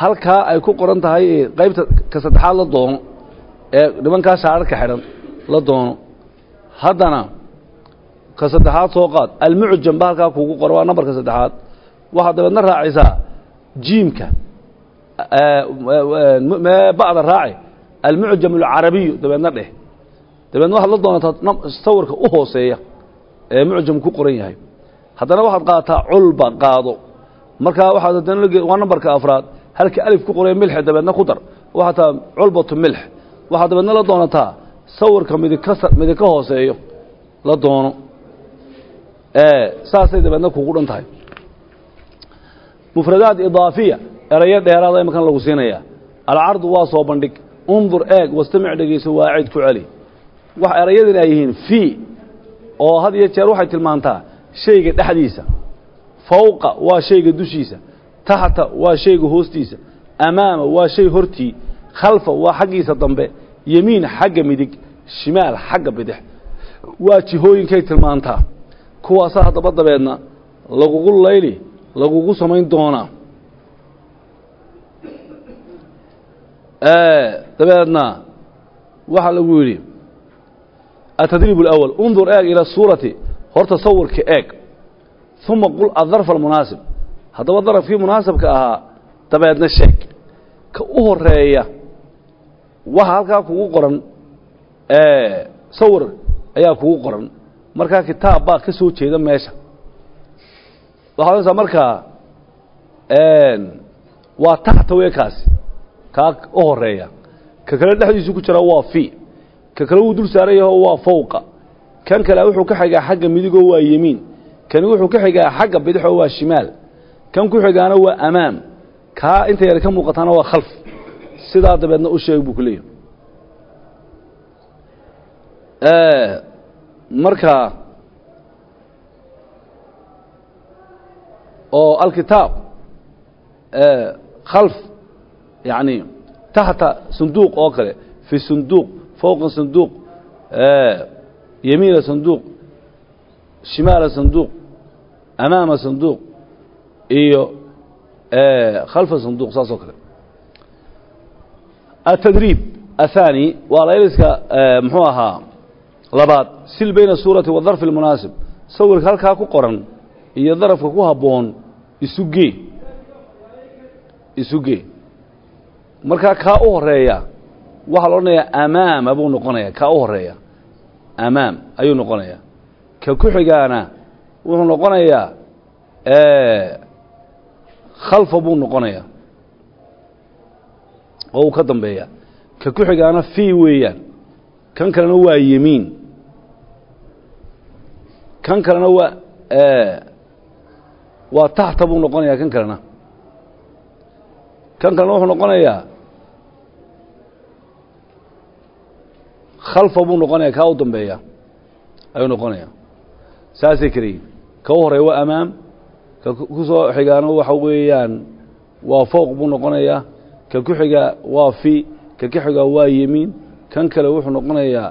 halkaa ay ku qoran tahay qaybta ka saddexaad la doono ee nimankaa shaararka xidhan la doono haddana ka saddexaad soo qaad. Almucjam ba halkaa kuugu qoran waa nambarka saddexaad. Waxaad dabeedna raacisaa jiimka ba'da raaci. Almucjam alcarabiyu dabeedna dheh. Dabeedna waxaad la doonataa sawirka u hooseeya ee mucjam ku qoran yahay. Haddana waxaad qaadataa culba qaado. Markaa waxaad haddana waa nambarka afraad. Halka alif ku qoraya milxe dabeedna ku dar. Waxaa taa culbatu milx. Waxaad dabeedna la doonataa sawirka midika midika hooseeyo la doono. Saasay dabeedna kugu dhan tahay. Mufradaat idaafiya erayo dheeraada imakan lagu siinaya alcardu waa soo bandhig. Undur eeg wastamic dhegeyso waacid ku celi. Wax erayadin ay yihiin fii oo had iyo jeer waxay tilmaantaa shayga dhexdiisa. Fawqa waa shayga dushiisa. Taxta waa shayga hoostiisa. Amaama waa shay hortii. Khalfa waa xaggiisa dambe yemiin xagga midig shimaal xagga bidix. Waa jihooyinkay tilmaantaa kuwaasa haddaba dabeedna lagugu layli lagugu samayn doonaa dabeedna waxaa lagu yidhi atadriib اlأwl undur eeg ila suurati horta sawirka eeg. Uma qul adarf almunaasib. Haddaba darafkii munaasabka ahaa dabeedna sheeg. Ka u horreeya waxa halkaa kugu qoran sawir ayaa kugu qoran. Markaa kitaab baa ka jeeda meesha. Waxaad onaysaa markaa waa taxta wey kaasi kaa u horreeya ka kale dhexdiisu ku jiraa waa fi. Ka kale wuu dul saaran yaho waa fawqa. Kan kale wuxuu ka xigaa xagga midigoo waa yemiin. Kani wuxuu ka xigaa xagga bidixoo waa shimaal. Kan ku xigaana waa amaam kaa inta yar ka muuqataana waa khalf sidaa dabeedna u sheeg buu ku leeyahay. Marka oo alkitaab khalf yani taxta sanduuq oo kale fi sanduuq fowqa sanduuq yemiina sanduuq shimaala sanduuq amaama sanduuq iyo khalfa sanduuq saas kale atadriib athani waa layliska muxuu ahaa labaad sil bayna suurati wadarfi اlmunaasib sawirka halkaa ku qoran iyo darafka ku habboon isu gee isu gee markaa kaa u horreeya waxaa la odhanayaa amaama buu noqonaya kaa u horreeya amaam ayuu noqonayaa ka ku xigaana wuxuu noqonayaa khalfa buu noqonayaa oo uu ka dambeeya. Ka ku xigaana fii weeyaan. Kan kalena waa yemiin kan kalena waa waa taxta buu noqonayaa kan kalena. Kan kalena wuxuu noqonayaa khalfa buu noqonaya kaa u dambeeya ayuu noqonaya saasay keliyiin ka u horreeya waa amaam ka ku soo xigaana waxa weeyaan waa fowq buu noqonayaa ka ku xigaa waa fi ka ku xigaa waa yemiin kan kale wuxuu noqonayaa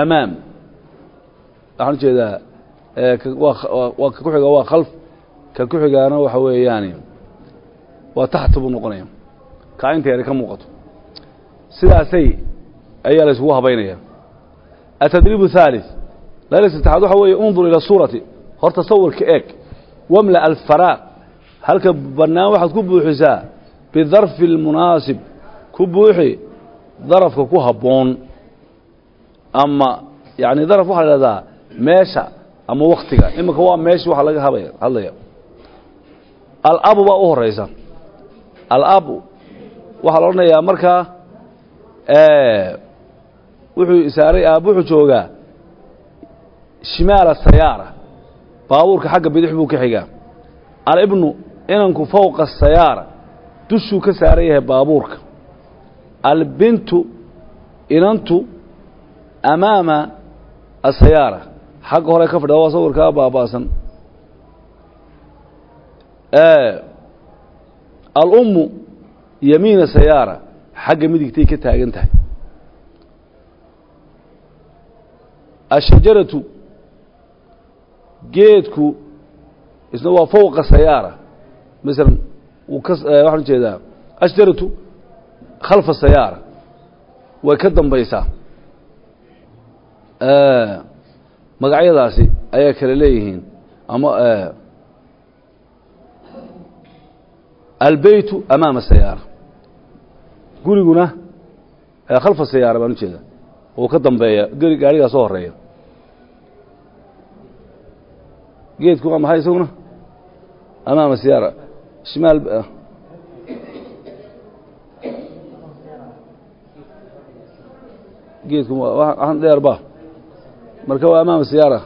amaam waxaan ujeedaa waa ka ku xigaa waa khalf ka ku xigaana waxa weeyaani waa taxta buu noqonaya kaa inta yari ka muuqato sidaasay ayaa la isugu habaynaya atadriib الثالث layla saddexaad waxa weeye undur ilى suurati horta sawirka eeg wamla alfaraaq halka bannaan waxaad ku buuxisaa bidarfi اlmunaasib ku buuxi darafka ku habboon. Ama yani daraf waxaa la ihahdaa meesha ama waktiga iminka waa meesha waxa laga habaya hadlaya. Alabu baa u horeysa. Alabu waxaa la odhanayaa markaa wuxuu saaray aab wuxuu joogaa shimaala sayaara. Baabuurka xagga bidix buu ka xigaa. Alibnu inanku fowqa sayaara dushuu ka saaran yahay baabuurka. Albintu inantu amaama asayaara. Xagga hore ka fadhida waa sawirkaa baaba'san alummu yamiina sayaara xagga midigtay ka taagan tahay. Ashajaratu geedku isna waa fowqa sayaara. Masalan waxaan u jeedaa ashajaratu khalfa sayaara. Way ka dambaysaa. Magacyadaasi ayay kale leeyihiin ama albeytu amaama sayaara. Guriguna khalfa sayaara baan u jeedaa uu ka dambeeya gaarigaa soo horreeya geedku waa maxay isaguna? Amaama siyaara shimaal geedku waxaan dheer ba marka waa amaama siyaara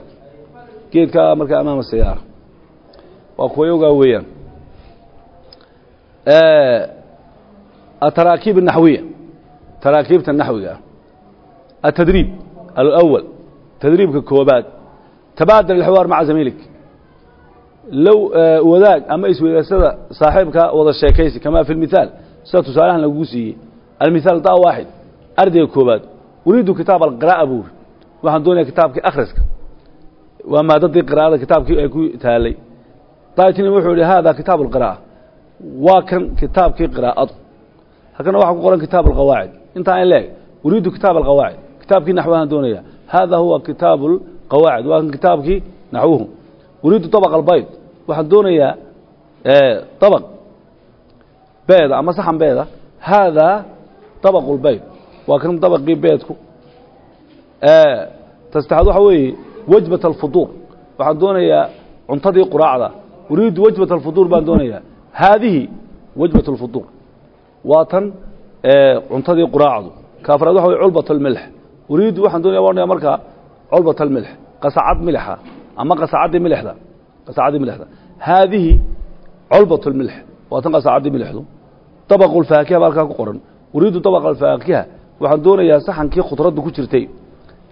geedkaa marka amaama siyaara waa kuwayogaa weeyaan ataraakiib الnaxwiya taraakiibta naxwiga التdريب الأول تdريibka koobaad تباadل الحوار مaعa زميلك low wadaag ama iswadaagsada saaxiibka wada sheekaysi kamaa fi lmithaal sida tusaalahan laguu siiyey almithaal daa waaxid ardayga koobaad uriidu kitaab alqiraa'a buuri waxaan doonayaa kitaabkii akhriska waa maadadii qiraa'ada kitaabkii ay ku taalay daitnin wuxuu yidhi haadaa kitaab alqiraa'a waa kan kitaabkii qiraa'adu halkana waxaa ku qoran kitaab alqawaacid intaa in leeg uriidu kitaab alqawaacid kitaabkii naxwahaan doonaya haadaa huwa kitaabu alqawaacid waa kan kitaabkii naxwuhu uriidu طabq اlbayd waxaan doonayaa طabq beeda ama saxan beeda haadaa طabq اlbayd waa kan dabqii beedku ta saddexaad waxa weeye wajbaة اlfuduur waxaan doonayaa cuntadii quraacda uriidu wajbaة اlfuduur baan doonayaa haadihi wajbaة اlfuduur waa tan cuntadii quraacdu kaafraad waxa wey culbaة اlmilx uriidu waxaan doonaya waanaya markaa culbaة اlmilx qasacad milixa أما قصعد ملح ذا قصعد ملح ذا هذه علبة الملح. وتنقص عدي ملح ذا طبق الفاكهة بركة قرن. أريد طبق الفاكهة. وحدون يا صحن كي خطرات كشرتين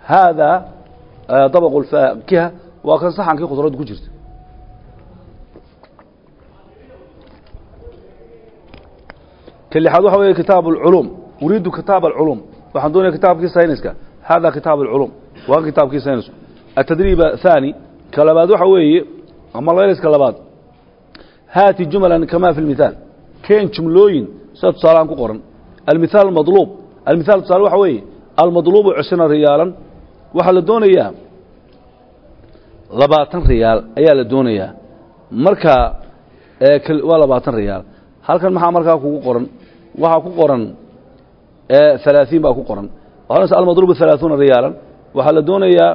هذا آه، طبق الفاكهة. وأكل صحن كي خطرات كشرتين كل حدو حوي كتاب العلوم. أريد كتاب العلوم. وحدون كتاب كي ساينسكا. هذا كتاب العلوم. وكتاب كي ساينسكا التدريب الثاني كلابات وحوي أما الله يلس كلابات هاتي جملا كما في المثال. كين جملوين سات صالان قرن. المثال المطلوب. المثال صار وحوي. المطلوب عشرين ريالا. وحل دونيا لباتن ريال. أيا لدونيا مركا آه، كل ولا باتن ريال. هل كان محا مركا كو قرن؟ وحا كو قرن. آه، ثلاثين بقى قرن. وحل المضروب ثلاثون ريالا. وحل دونيا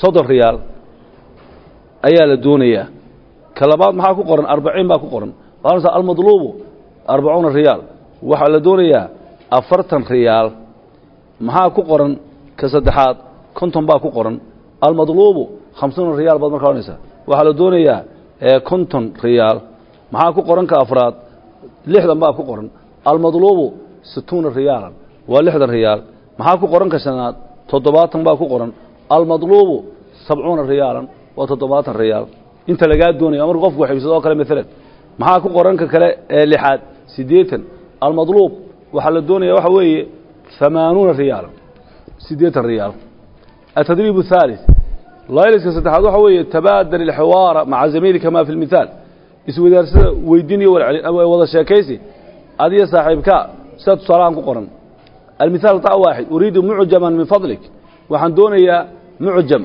soddon riyaal ayaa la doonayaa. Ka labaad maxaa ku qoran? Arbaciin baa ku qoran. Almadlubu arbacuuna riyaal waxaa la doonayaa afartan riyaal maxaa ku qoran? Ka saddexaad konton baa ku qoran. Almadlubu khamsuuna riyaal baad markaa odhanaysaa. Waxaa la doonayaa konton riyaal maxaa ku qoran ka afraad? Lixdan baa ku qoran. Almadlubu situuna riyaalan. Waa lixdan riyaal maxaa ku qoran ka shanaad? Toddobaatan baa ku qoran المطلوب سبعون ريالا وتطبات ريال انت لقاد دوني أمر غفو حبيسد اوكلا مثلا محاكو هاكو قرنك كلا آه، لحاد. سديتا المطلوب وحل الدوني وحوي ثمانون ريالا. سديتا ريال. التدريب الثالث. لا يلسك ستحاد وحوي تبادل الحوار مع زميلك كما في المثال. اسو دارس ويديني والعلي أو وضع شاكيسي هذه صاحبك ست قرن. المثال طع واحد. أريد معجما من فضلك. وحن دوني mucjam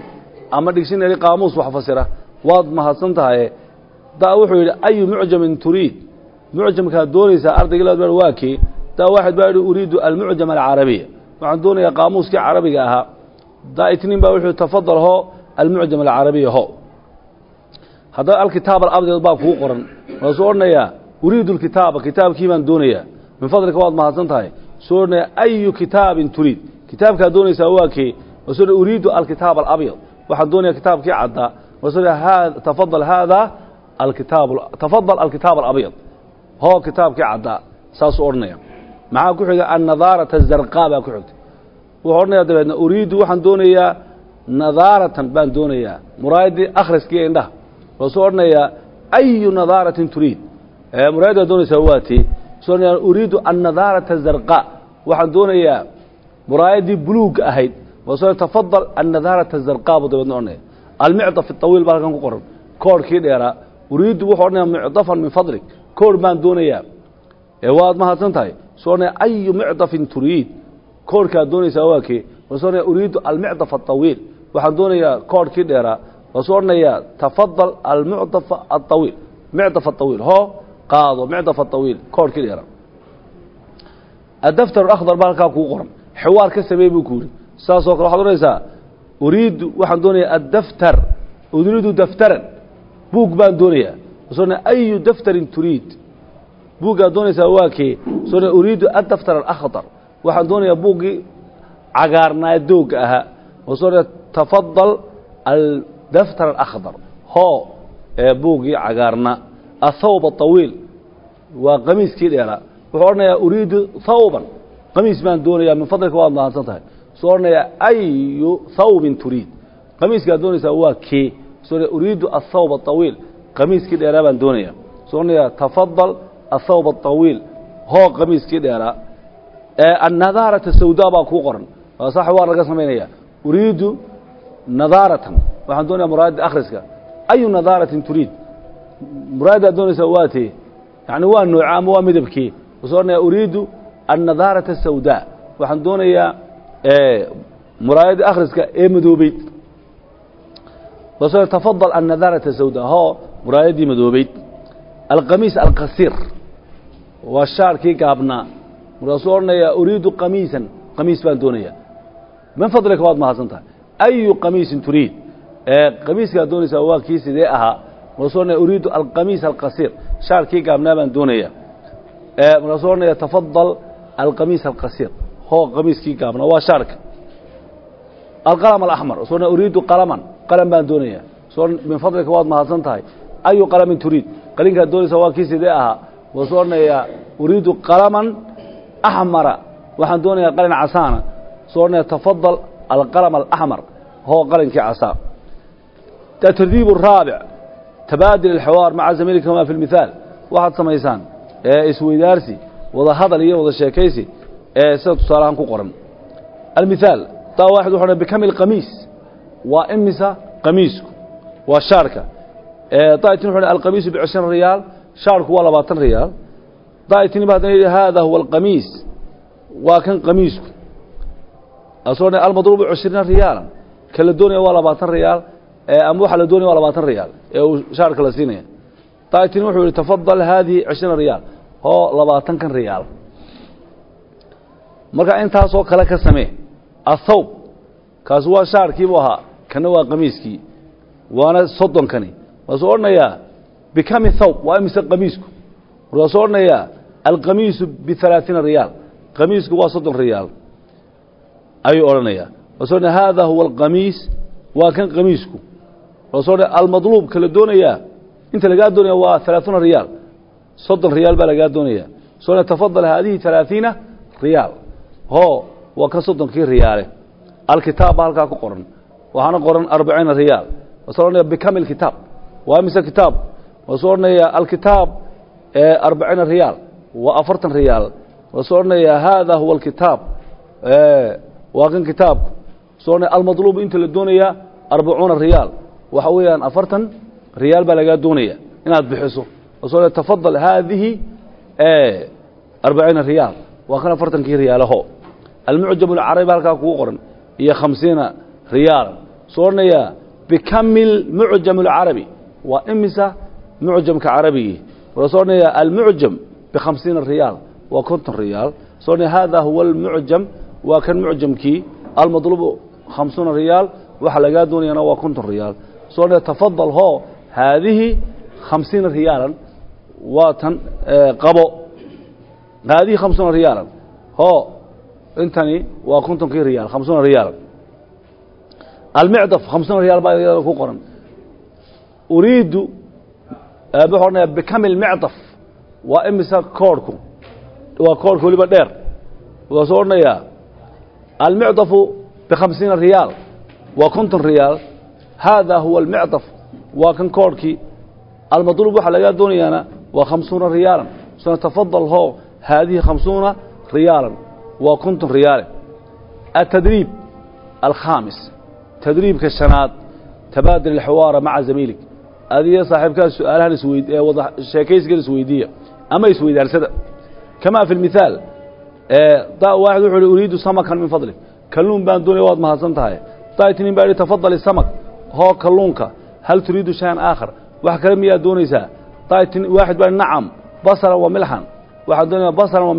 ama dictionary qaamuus wax fasira. Waad mahadsan tahaye da wuxuu yidhi ayu mucjamin turiid? Mucjamkaad doonaysaa ardayga laad waa kii. Da waaxid baa yidhi uriidu almucjam alcarabiya. Waxaan doonayaa qaamuuskii carabiga ahaa. Da itniin baa wuxuu tafadal ho almucjam alcarabiya ho. Haddaba alkitaab alabdeed baa kuu qoran. Waasuu odhanayaa uriidu lkitaaba kitaabkii baan doonayaa. Min fadlika waad mahadsan tahay. Suu odhanaya ayu kitaabin turiid? Kitaabkaad doonaysaa waa kii waasuu uriidu alkitaab alabyad waxaan doonaya kitaabkii caddaa waasuu tafadal haada alkitaab tafadal alkitaab alabyad hoo kitaabkii caddaa saasuu odhanaya maxaa ku xiga annadaarata azarqaa baa ku xigta wuxuu odhanayaa dabeedna uriidu waxaan doonayaa nadaaratan baan doonayaa muraayadii akhriskii indhaha waasuu odhanayaa ayu nadaaratin turiid muraayaddaad doonaysaa waa tii suu odhanaya uriidu annadaarata azarqaa waxaan doonayaa muraayaddii buluugga ahayd وسيتفضل النذارة الزرقاء بدون المعطف الطويل بارك قرن كور كيديرا أريد وحورنا معطفا من فضلك. كور بان دونيا إيواد ما هتنتهي صورنا أي معطف تريد. كور كدوني دوني سواكي وسونا أريد المعطف الطويل. وحان دونيا كور كي وصورنا يا تفضل المعطف الطويل. معطف الطويل. هو قاضو معطف الطويل. كور كيديرا الدفتر الأخضر بارك أنكو قرن حوار كسبيبو كوري saasoo kale waxaad odhanaysaa uriidu waxaan doonayaa addaftar uriidu daftaran. Buug baan doonayaa. Odhanaya ayu daftarin turiid? Buuggaad doonaysaa waa kee? Soo odhanaya uriidu addaftar alakhdar waxaan doonayaa buuggii cagaarnaa doogga ahaa. Odhanaya tafadal aldaftar alakhdar hoo ee buuggii cagaarna. Athawb aطawiil waa qamiiskii dheeraa wuxuu odhanayaa uriidu thawban. Qamiis baan doonayaa. Min fadlika waad mahadsan tahay suu odhanayaa ayu thawbin turiid qamiiskaad doonaysaa waa kee. Odhanaya uriidu athawb aطawiil qamiiskii dheeraa baan doonayaa suu odhanayaa tafadal athawb aطawiil hoo qamiiskii dheeraa. Annadaarata sawdaa baa kuu qoran. Sax waa laga samaynaya uriidu nadaaratan. Waxaan doonaya muraayadda akhriska. Ayu nadaaratin turiid. Muraayaddaad doonaysaa waa tee. Yani waa nooca ama waa midabkii wuxuu odhanaya uriidu annadaarata sawdaa. Waxaan doonayaa muraayadda akhriska ee madoobeyd wuxuu tafadal annadaarata sawdaa hoo muraayaddii madoobeyd alqamiis alqasiir. Waa shaarkii gaabnaa. Markaasuu odhanayaa uriidu qamiisan. Qamiis baan doonayaa min fadlika waad mahadsan tahay? Ayu qamiisin turiid. Qamiiskaad doonaysaa waa kii sidee ahaa? Markaasuu odhanaya uriidu alqamiis alqasiir. Shaarkii gaabnaa baan doonayaa markaasuu odhanaya tafadal alqamiis alqasiir هو قميص قميصكي قابنا شارك. القلم الأحمر صورنا أريد قلما قلم بان دونية. صورنا من فضلك واد ما أي قلم تريد؟ قلنك الدوني سواء كيسي ديها. وصورنا يا أريد قلما أحمر. وحن دونية قلن عسانا. صورنا تفضل القلم الأحمر. هو قلنك عسان الترتيب الرابع تبادل الحوار مع زميلك كما في المثال. واحد سميسان. إيه، إسوي دارسي. وضا هذا ليه وضا الشيكيسي sida tusaalahaan ku qoran. Almithaal taa waaxid wuxuu odhan bikami alqamiis waa imisa qamiisku? Waa shaarka. Daaitini wuxu alqamiisu bicishrin riyaal shaarku waa labaatan riyaal. Daaitini ba haddana yidhi haada huwa alqamiis. Waa kan qamiisku. Asoo dhan almadruubu cishriina riyaalan. Ka la doonaya waa labaatan riyaal ama waxa la doonaya waa labaatan riyaal ee uu shaarka la siinaya daaitini wuxuu yidhi tafadal haadihi cishriina riyaal. Hoo labaatan kan riyaal marka intaasoo kale ka samee. Athawb. Kaasi waa shaarkiibuu ahaa. Kana waa qamiiskii. Waana soddonkani. Waasuu odhanayaa bikami thawb. Waa imise qamiisku. Markaasuu odhanayaa alqamiisu bialaaiina riyaal. Qamiisku waa soddon riyaal. Ayuu odhanayaa waasuu odhanaya haada huwa alqamiis. Waa kan qamiisku. Waasuu odhanaya almadluub. Kala doonayaa. Inta lagaa doonaya waa alaaثuuna riyaal. Soddon riyaal baa lagaa doonaya soo odhanaya tafadal haadihi alaaثiina riyaal ho waa kan soddonkii riyaale. Alkitaab baa halkaa ku qoran. Waxaana qoran arbaciina riyaal. Waasuu odhanaya bikamil kitaab. Waa mise kitaab? Waasuu odhanaya alkitaab arbaciina riyaal. Waa afartan riyaal. Waasuu odhanaya haada huwa alkitaab waa kan kitaabku. Waasuu odhanaya almadluub inta la doonaya arbacuuna riyaal. Waxa weeyaan afartan riyaal baa lagaa doonaya inaad bixiso. Waasuu odhanaya tafadal haadihi arbaciina riyaal. Waa kan afartankii riyaalaho almucjam alcarabi halkaa kugu qoran iyo khamsiina riyaala soo odhanaya bikamil mucjam alcarabi waa imisa mucjamka carabigii waa soo odhanaya almucjam bikhamsiina riyaal waa konton riyaal soo odhanaya hada huwa almucjam waa kan mucjamkii almadlubu khamsuuna riyaal waxa lagaa doonayana waa konton riyaal soo odhanaya tafadal hoo haadihi khamsiina riyaalan انتني وكنتم كي ريال خمسون ريال. المعدف خمسون ريال باي قرن. أريد ابحرنا بكم المعدف وإمسا كوركو. وكوركو لبا دير. وصورنا يا. المعدف بخمسين ريال. وكنتم ريال. هذا هو المعدف وكن كوركي. المطلوب على الدنيا وخمسون ريالا. سنتفضل هو هذه خمسون ريالا. Waa konton riyaale atadriib alkhaamis tadriibka shanaad tabaadil alxiwaara maca zamiilig adiga saaxiibkaa su'aalahan isweyd ee wada sheekaysigan isweydiiya ama isweydaarsada kamaa fi lmithaal waaxid wuxuu uhi uriidu samakan min fadlik kalluun baan doonaya waad mahadsan tahay daitnin baa ihi tafadali samak hoo kalluunka hal turiidu shayan aakhar wax kale miyaad doonaysaa daitin waaxid baa nacam basalan wa milxan waxaan doonaya basalan wa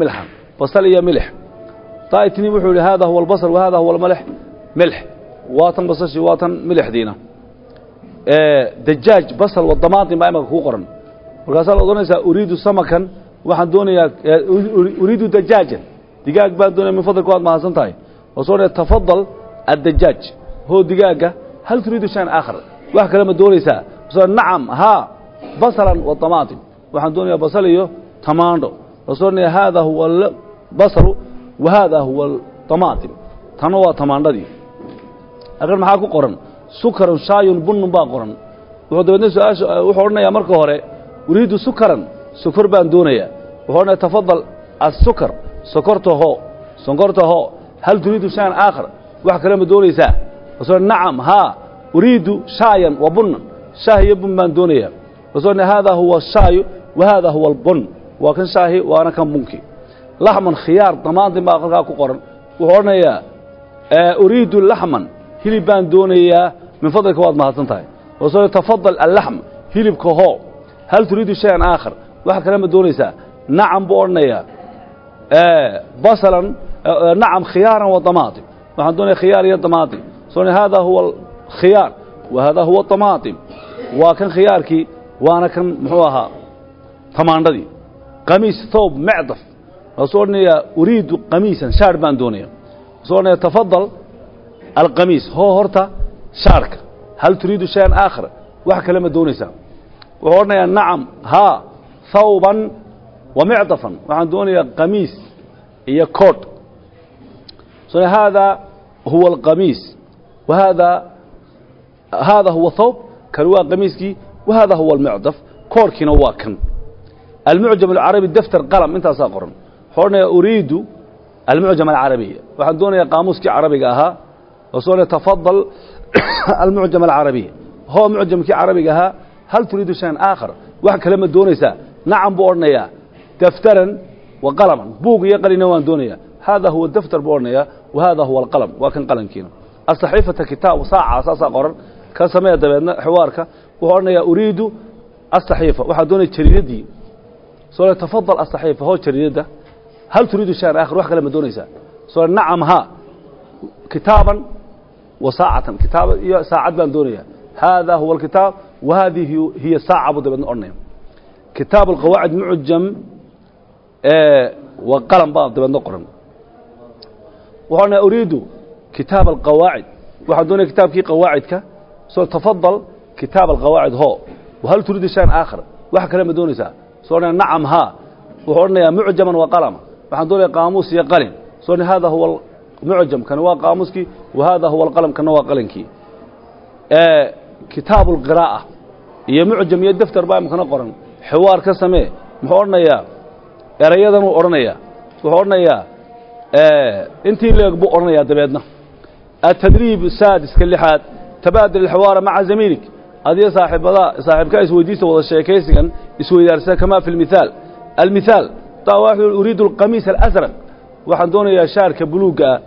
daitnin wuxuu ihi hada huwa albasal wa hada huwa almalx milx waa tan basashi waa tan milixdiina dajaaj basal wa damaatin baa imaka kuu qoran. Markaasaad odhanaysaa uriidu samakan waxaan doonayaa uriidu dajaajan digaag baan doonaya min fadlika waad mahadsan tahay. Waasoo odhanaya tafadal addajaaj hoo digaaga hal turiidu shayan aakhar? Wax kale ma doonaysaa. Waasoo nacam haa basalan wa damaatin waxaan doonayaa basal iyo tamaandho. Waasoo odhanaya haada huwa albasalu wa haada huwa damaatin tanna waa tamaandhadii halkan maxaa ku qoran sukarun shaayun bunnun baa qoran wuxuu dabeedna su'aasha wuxuu odhanayaa marka hore uriidu sukaran sokor baan doonayaa wuxuu odhanaya tafadal assukar sokorta hoo sonkorta hoo hal turiidu shayan aakhar wax kale ma doonaysaa wasoo nacam haa uriidu shaayan wa bunnan shaah iyo bun baan doonayaa odhanaya haadaa huwa shaayu wa haadaa huwa albun waa kan shaahi waana kan bunki wuxuu odhanayaa uriidu laxman hilib baan doonayaa min fadlika waad mahadsan tahay wasoo tafadal allaxm hilibka hoo hal turiidu shayan aakhar wax kale ma doonaysaa nacam buu odhanayaa basalan nacam khiyaaran wa damaatim waxaan doonaya khiyaar iyo damaatim soo haadaa huwa khiyaar wa haadaa huwa damaatim waa kan khiyaarkii waana kan muxuu ahaa tamaandhadii qamiis thoob mecdaf waasuu odhanayaa uriidu qamiisan shaar baan doonaya. Wasuu odhanaya tafadal alqamiis hoo horta shaarka. Hal turiidu shayan aakhar? Wax kale ma doonaysaa. Wuxuu odhanayaa nacam haa thawban wa micdafan waxaan doonayaa qamiis iyo koodh so haadaa huwa alqamiis wa haadaa haada huwa thawb kan waa qamiiskii wa hada huwa almicdaf koorhkiina waa kan. Almucjam alcarabi daftar qalam intaasaa qoran oodhanaya uriidu almucjam alcarabiya waxaan doonayaa qaamuuskii carabiga ahaa wasoodhanaya tafadal almucjam alcarabiya hoo mucjamkii carabiga ahaa hal turiidu shayan aakhar? Wax kale ma doonaysaa. Nacam buu odhanayaa daftaran wa qalaman. Buug iyo qalina waan doonayaa. Haadaa huwa daftar buu odhanayaa wa huwa alqalam. Waa kan qalankiina. Asaxiifata kitaab saacaa saasaa qoran. Ka sameeya dabeedna xiwaarka wuxuu odhanayaa uriidu asaxiifa waxaa doonaya jariidadii soodhanaya tafadal asaxiifa hoo jariidada hal turiidu shan akhir wax kale ma doonaysaa so nacam ha kitaaban wa saacatan kitaaba iyo saacad baan doonayaa haadaa huwa alkitaab wa haadihi hiya saaca buu dabeedna odhanaya kitaab alqawaacid mucjam waa qalan baa dabeedna qoran waxaan uriidu kitaab alqawaacid waxaan doonaya kitaabkii qawaacidka so tafadal kitaab alqawaacid ho wahal turiidu shan aakhir wax kale ma doonaysaa so nacam ha wuxuu odhanayaa mucjaman wa qalama waxaan doonaya qaamuus iyo qalin. Soo hada huwa mucjamkana waa qaamuuskii wa hada huwa alqalamkana waa qalankii kitaabu lqiraa'a iyo mucjam iyo daftar baa imkana qoran. Xiwaar ka samee muxuu odhanayaa? Erayadanuu odhanayaa. Wuxuu odhanayaa intii leeg buu odhanayaa dabeedna. Atadriib saadiska lixaad tabaadul ilxiwaara maca zamiilig adiyo saaxiibada saaxiibkaa isweydiista wada sheekaysigan isweydaarsa kamaa fi lmithaal almithaal واحد أريد القميص الأزرق waxaan doonayaa shaarka buluuga ah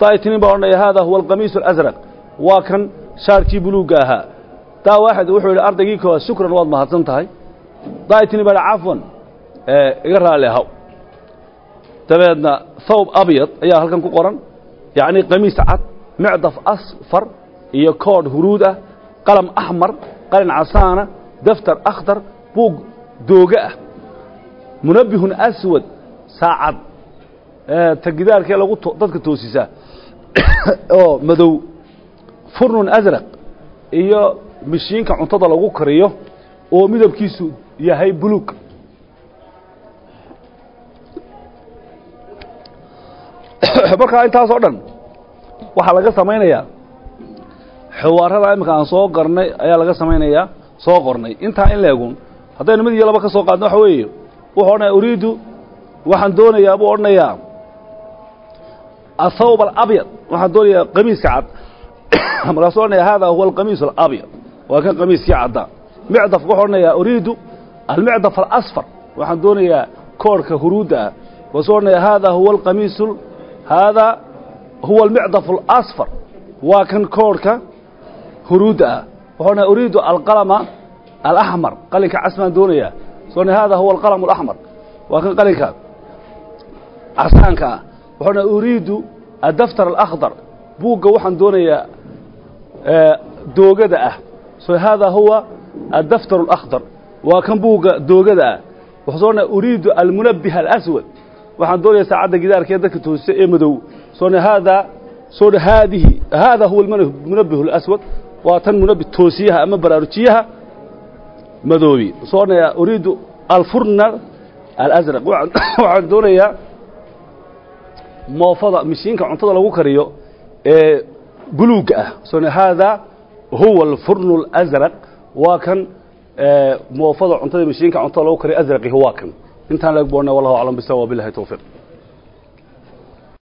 daaytinin baa odhanaya hada huwa alqamiis alazraq waa kan shaarkii buluuga ahaa taa waaxid wuxuu yidhi ardaygii koowaad shukran waad mahadsan tahay daaytinin baa cafwan iga raalli ahaw dabeedna thawb abyad ayaa halkan ku qoran yacni qamiis cad micdaf asfar iyo koodh huruud ah qalam axmar qalin casaana daftar akhdar buug dooga ah munabbihun aswad saacad. Tagidaarkee lagu dadka toosisaa oo madow. Furnun asraq iyo mishiinka cuntada lagu kariyo oo midabkiisu yahay buluug. Markaa intaas oo dhan waxaa laga samaynayaa. Xiwaarada imika aan soo garnay ayaa laga samaynayaa soo qornay. Intaa in leegun haddaynu mid iyo laba ka soo qaadno waxa weeye wuxuu odhanaya uriidu waxaan doonayaa buu odhanayaa. Athawb alabyad waxaan doonayaa qamiiska cad. Markaasuu odhanaya hada huwa alqamiis alabyad. Waa kan qamiiskii caddaa micdaf wuxuu odhanayaa uriidu almicdaf alasfar. Waxaan doonayaa koorhka huruudda ah. Markaasuu odhanaya hada huwa alqamiis hada huwa almicdaf alasfar. Waa kan koorhka huruudda ah. Wuxuu odhanaya uriidu alqalama alaxmar qalinka cas baan doonayaa hada huwa alqalam alaxmar waa kan qalinka. Casaanka ah uriidu addaftar alakhdar. Buugga waxaan doonayaa doogada ah. So hada huwa addaftar alakhdar. Waa kan buugga doogada ah. Wuxuu uriidu almunabbih alaswad. Waxaan doonayaa saacadda gidaarka ee dadka ee madow. Soo hada soo haadihi hada huwa almunabbih alaswad. Waa tan munabbih toosiyaha ama baraarujiyaha madoobi. Soo odhanayaa uriidu alfurna alazraq. Waxaan doonayaa moofada mishiinka cuntada lagu kariyo ee buluugga ah. Soo hada huwa alfurnu alazraq. Waa kan moofada cuntada mishiinka cuntada lagu kariyo azraqihi waa kan. Intaan laeg boornay wallahu aclam bisawa billahi tawfiiq